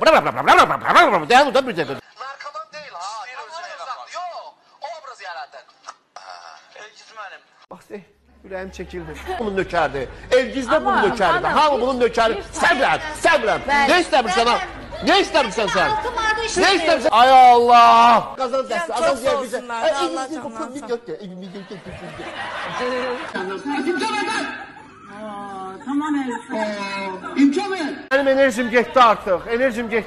Bir de. Narkoman değil ha. Yok. Obraz yaratın. Elgizmenim. Bak se, yüreğim çekildi. Bunun nökerdi. Elgizde Ama bunun nökerdi. bana Hamı bir- bunun nökerdi. bir Sen bilen, sen bilen. Ben- Ne istemişsin ha? Ne istemişsin sen? Altı madde işi Ne veriyor. istemişsin? Ay Allah! Kazan dersi. çok Adam diye bize. olsunlar, Ay, Allah elinizi canını kokun bir alsın. gökte. Elimi gökte. Tamam Elif. Mənim enerjim getdi artıq, enerjim getdi.